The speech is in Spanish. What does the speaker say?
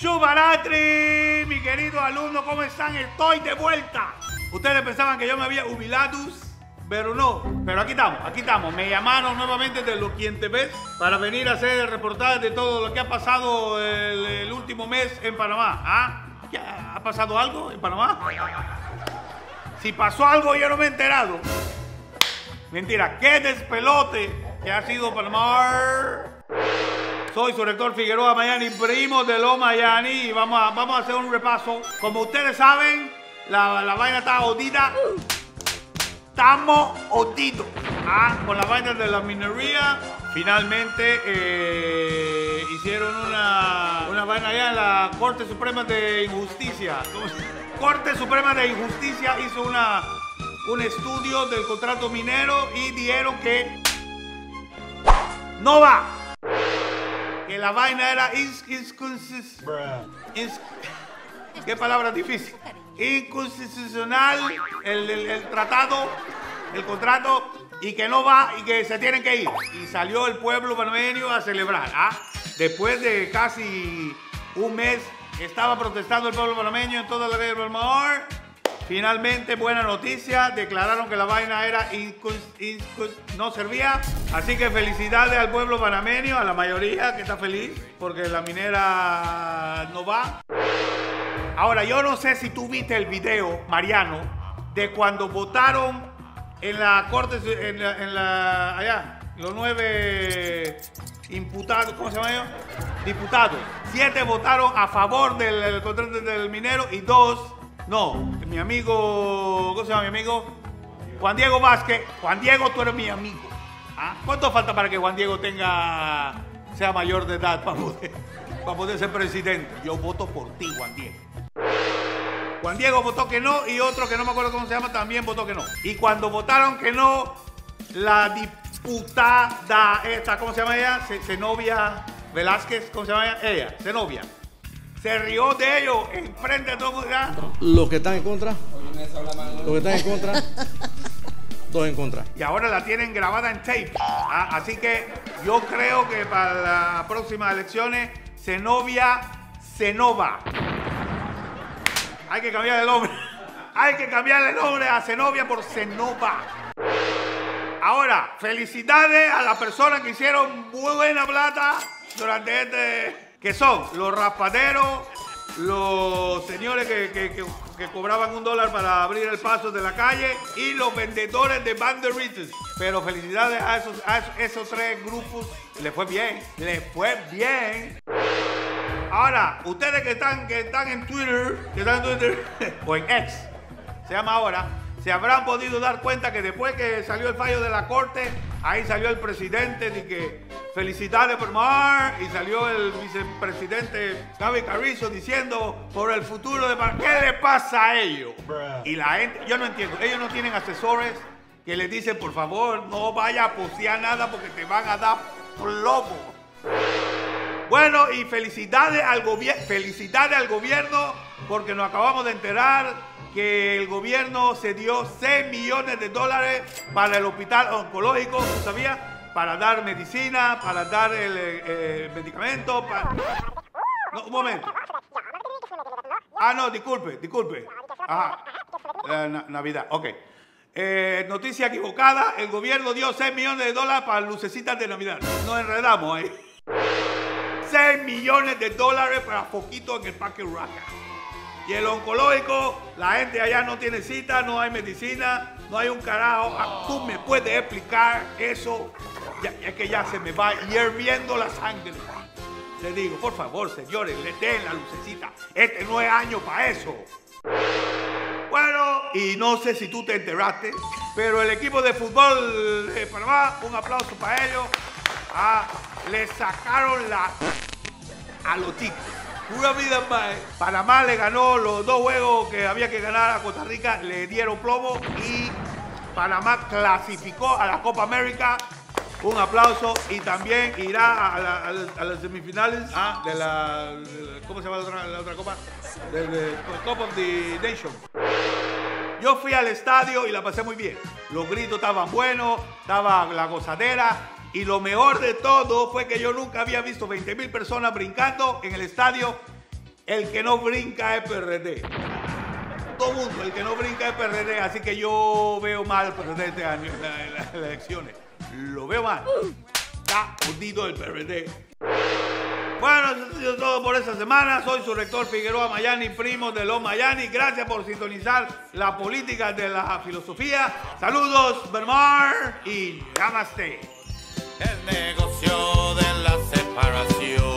Shubaratri, mi querido alumno, ¿cómo están? Estoy de vuelta. Ustedes pensaban que yo me había jubilados, pero no. Pero aquí estamos, aquí estamos. Me llamaron nuevamente de los quien te ves para venir a hacer el reportaje de todo lo que ha pasado el, el último mes en Panamá. ¿Ah? ¿Qué, ¿Ha pasado algo en Panamá? Si pasó algo, yo no me he enterado. Mentira, qué despelote que ha sido Panamá. Soy su rector Figueroa Mayani, primo de Lo Mayani, vamos a, vamos a hacer un repaso. Como ustedes saben, la, la vaina está jodida. Estamos jodidos. Ah, con la vaina de la minería. Finalmente eh, hicieron una, una vaina allá en la Corte Suprema de Injusticia. ¿Cómo se- Corte Suprema de Injusticia hizo una, un estudio del contrato minero y dijeron que no va. Que la vaina era ins- inconsist- ins- ¿Qué palabra difícil? Inconstitucional el, el- el tratado, el contrato, y que no va y que se tienen que ir. Y salió el pueblo panameño a celebrar. ¿ah? Después de casi un mes estaba protestando el pueblo panameño en toda la red del Mar. Finalmente, buena noticia, declararon que la vaina era no servía. Así que felicidades al pueblo panameño, a la mayoría que está feliz, porque la minera no va. Ahora, yo no sé si tú viste el video, Mariano, de cuando votaron en la corte, en la, en la- allá, los nueve imputados, ¿cómo se llama ellos? Diputados. Siete votaron a favor del, del contrato del minero y dos, no, mi amigo, ¿cómo se llama mi amigo? Juan Diego Vázquez. Juan Diego, tú eres mi amigo. ¿Ah? ¿Cuánto falta para que Juan Diego tenga, sea mayor de edad para poder, para poder ser presidente? Yo voto por ti, Juan Diego. Juan Diego votó que no y otro que no me acuerdo cómo se llama también votó que no. Y cuando votaron que no, la diputada esta, ¿cómo se llama ella? Zenobia Velázquez, ¿cómo se llama ella? Ella, Zenobia. Se rió de ellos en frente de todo el. Los que están en contra. Los que están en contra. Dos en contra. Y ahora la tienen grabada en tape. Ah, Así que yo creo que para las próximas elecciones, Zenobia Zenova. Hay que cambiar el nombre. Hay que cambiar el nombre a Zenobia por Zenova. Ahora, felicidades a las personas que hicieron muy buena plata durante este. Que son los raspaderos, los señores que, que- que- cobraban un dólar para abrir el paso de la calle y los vendedores de banderitas. Pero felicidades a esos, a esos, esos tres grupos. Les fue bien, les fue bien. Ahora, ustedes que están, que están en Twitter, que están en Twitter, o en X, se llama ahora, se habrán podido dar cuenta que después que salió el fallo de la corte, ahí salió el presidente de que felicidades por Mar y salió el vicepresidente Gaby Carrizo diciendo por el futuro de Mar. ¿Qué le pasa a ellos? Y la gente, yo no entiendo, ellos no tienen asesores que les dicen por favor no vaya a postear nada porque te van a dar plomo. Bueno, y felicidades al gobierno, felicidades al gobierno porque nos acabamos de enterar que el gobierno se dio 6 millones de dólares para el hospital oncológico, ¿tú sabías? Para dar medicina, para dar el eh, eh, medicamento, para... No, un momento. Ah, no, disculpe, disculpe. Ajá. Eh, na- Navidad, ok. Eh, noticia equivocada, el gobierno dio 6 millones de dólares para lucecitas de Navidad. Nos enredamos ahí. 6 millones de dólares para poquito en el Parque Urraca. Y el oncológico, la gente allá no tiene cita, no hay medicina, no hay un carajo. Ah, ¿Tú me puedes explicar eso? Ya- es que ya se me va hirviendo la sangre. Le digo, por favor, señores, le den la lucecita. Este no es año para eso. Bueno, y no sé si tú te enteraste, pero el equipo de fútbol de Panamá, un aplauso para ellos, ah, le sacaron la a los ticos. Pura vida más. ¿eh? Panamá le ganó los dos juegos que había que ganar a Costa Rica, le dieron plomo y Panamá clasificó a la Copa América. Un aplauso y también irá a, la- a las- semifinales ah, de, la, ¿Cómo se llama la otra, la copa? De, Cup of the Nation. Yo fui al estadio y la pasé muy bien. Los gritos estaban buenos, estaba la gozadera. Y lo mejor de todo fue que yo nunca había visto 20 mil personas brincando en el estadio el que no brinca es PRD. Todo mundo, el que no brinca es PRD, así que yo veo mal el PRD este año en las elecciones. Lo veo mal. Está hundido el PRD. Bueno, eso ha sido todo por esta semana. Soy su rector Figueroa Mayani, primo de los Mayani. Gracias por sintonizar la política de la filosofía. Saludos, Bermar y Namaste. El negocio de la separación.